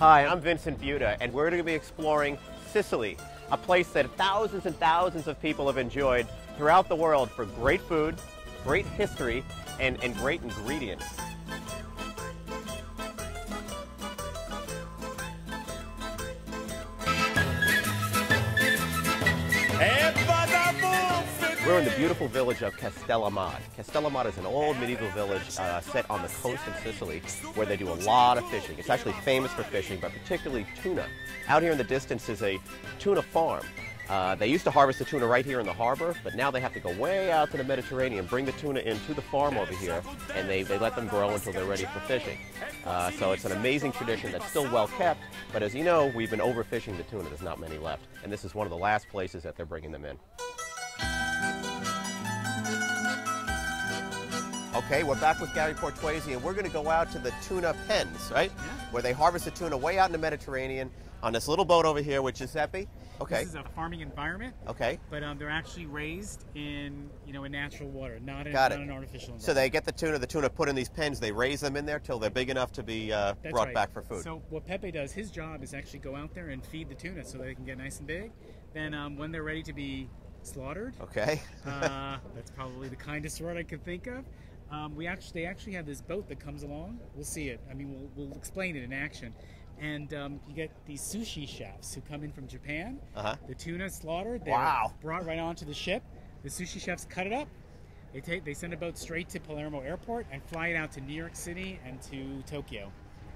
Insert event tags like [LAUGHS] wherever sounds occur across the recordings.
Hi, I'm Vincent Butta, and we're going to be exploring Sicily, a place that thousands and thousands of people have enjoyed throughout the world for great food, great history, and, and great ingredients. We're in the beautiful village of Castellammare. Castellammare is an old medieval village uh, set on the coast of Sicily where they do a lot of fishing. It's actually famous for fishing, but particularly tuna. Out here in the distance is a tuna farm. Uh, they used to harvest the tuna right here in the harbor, but now they have to go way out to the Mediterranean, bring the tuna into the farm over here, and they, they let them grow until they're ready for fishing. Uh, so it's an amazing tradition that's still well kept, but as you know, we've been overfishing the tuna. There's not many left, and this is one of the last places that they're bringing them in. Okay, we're back with Gary Portuesi, and we're going to go out to the tuna pens, right? Yeah. Where they harvest the tuna way out in the Mediterranean on this little boat over here with Giuseppe. Okay. This is a farming environment, Okay. but um, they're actually raised in you know in natural water, not in, Got it. an artificial environment. So they get the tuna, the tuna put in these pens, they raise them in there till they're big enough to be uh, brought right. back for food. So what Pepe does, his job is actually go out there and feed the tuna so they can get nice and big. Then um, when they're ready to be slaughtered, okay. uh, [LAUGHS] that's probably the kindest word I could think of. Um, we actually they actually have this boat that comes along. We'll see it. I mean, we'll, we'll explain it in action. And um, you get these sushi chefs who come in from Japan. Uh-huh. The tuna slaughtered. They're Wow. Brought right onto the ship. The sushi chefs cut it up. They take they send a boat straight to Palermo Airport and fly it out to New York City and to Tokyo.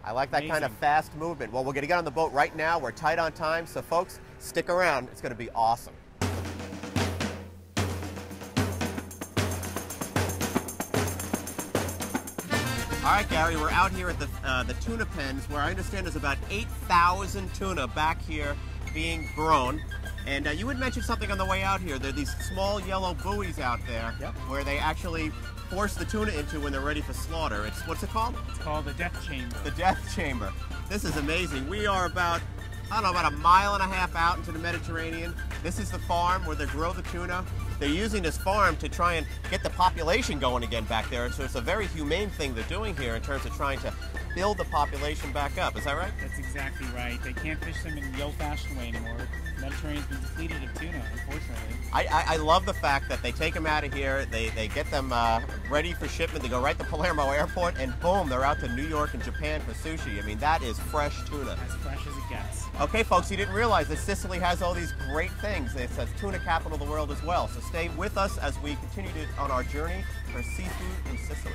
I like that kind of fast movement. Well, we're going to get on the boat right now. We're tight on time, so folks, stick around. It's going to be awesome. All right, Gary, we're out here at the, uh, the tuna pens where I understand there's about 8,000 tuna back here being grown. And uh, you had mentioned something on the way out here. There are these small yellow buoys out there Yep. where they actually force the tuna into when they're ready for slaughter. It's what's it called? It's called the Death Chamber. the death chamber. This is amazing. We are about, I don't know, about a mile and a half out into the Mediterranean. This is the farm where they grow the tuna. They're using this farm to try and get the population going again back there. So it's a very humane thing they're doing here in terms of trying to build the population back up. Is that right? That's exactly right. They can't fish them in the old-fashioned way anymore. The Mediterranean's been depleted of tuna, unfortunately. I, I, I love the fact that they take them out of here, they, they get them uh, ready for shipment, they go right to Palermo Airport, and boom, they're out to New York and Japan for sushi. I mean, that is fresh tuna. As fresh as it gets. Okay, folks, you didn't realize that Sicily has all these great things. It's a tuna capital of the world as well. So stay with us as we continue to, on our journey for seafood in Sicily.